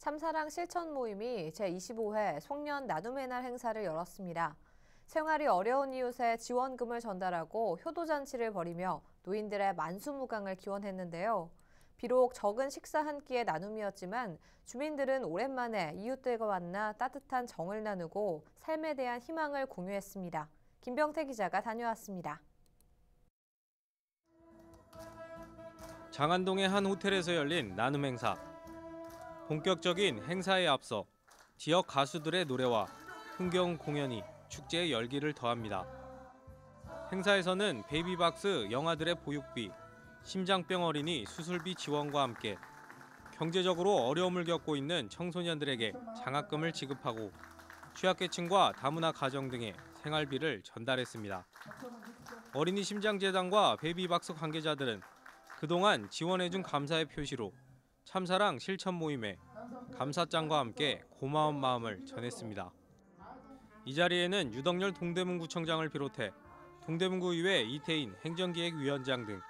참사랑 실천 모임이 제25회 송년 나눔의 날 행사를 열었습니다. 생활이 어려운 이웃에 지원금을 전달하고 효도잔치를 벌이며 노인들의 만수무강을 기원했는데요. 비록 적은 식사 한 끼의 나눔이었지만 주민들은 오랜만에 이웃들과 만나 따뜻한 정을 나누고 삶에 대한 희망을 공유했습니다. 김병태 기자가 다녀왔습니다. 장안동의 한 호텔에서 열린 나눔 행사. 본격적인 행사에 앞서 지역 가수들의 노래와 흥겨운 공연이 축제의 열기를 더합니다. 행사에서는 베이비박스 영아들의 보육비, 심장병 어린이 수술비 지원과 함께 경제적으로 어려움을 겪고 있는 청소년들에게 장학금을 지급하고 취약계층과 다문화 가정 등의 생활비를 전달했습니다. 어린이 심장재단과 베이비박스 관계자들은 그동안 지원해준 감사의 표시로 참사랑 실천 모임에 감사장과 함께 고마운 마음을 전했습니다. 이 자리에는 유덕열 동대문구청장을 비롯해 동대문구의회 이태인 행정기획위원장 등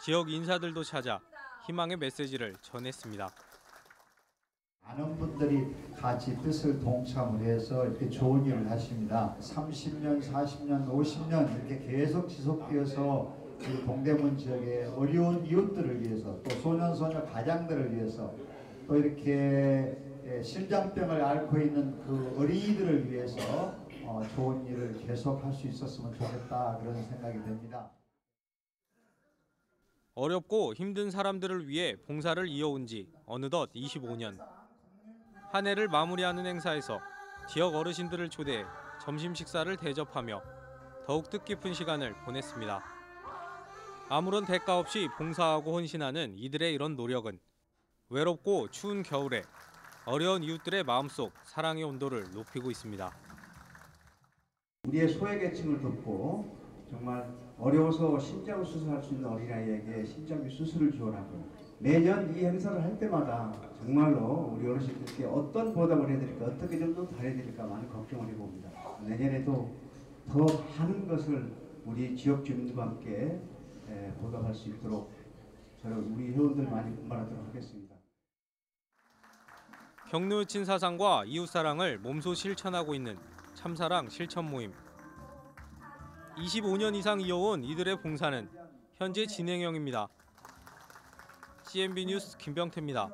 지역 인사들도 찾아 희망의 메시지를 전했습니다. 많은 분들이 같이 뜻을 동참을 해서 이렇게 좋은 일을 하십니다. 30년, 40년, 50년 이렇게 계속 지속되어서 이 동대문 지역의 어려운 이웃들을 위해서 또 소년소녀 가장들을 위해서 또 이렇게 예, 심장병을 앓고 있는 그 어린이들을 위해서 어, 좋은 일을 계속 할 수 있었으면 좋겠다 그런 생각이 듭니다. 어렵고 힘든 사람들을 위해 봉사를 이어온 지 어느덧 25년. 한 해를 마무리하는 행사에서 지역 어르신들을 초대해 점심 식사를 대접하며 더욱 뜻깊은 시간을 보냈습니다. 아무런 대가 없이 봉사하고 헌신하는 이들의 이런 노력은 외롭고 추운 겨울에 어려운 이웃들의 마음속 사랑의 온도를 높이고 있습니다. 우리의 소외계층을 돕고 정말 어려워서 심장 수술할 수 있는 어린아이에게 심장비 수술을 지원하고 매년 이 행사를 할 때마다 정말로 우리 어르신들께 어떤 보답을 해드릴까 어떻게 좀더 잘해드릴까 많은 걱정을 해봅니다. 내년에도 더 많은 것을 우리 지역 주민들과 함께 에, 보답할 수 있도록 저는 우리 회원들 많이 분발하도록 하겠습니다. 격려친 사상과 이웃사랑을 몸소 실천하고 있는 참사랑 실천 모임. 25년 이상 이어온 이들의 봉사는 현재 진행형입니다. CNB 뉴스 김병태입니다.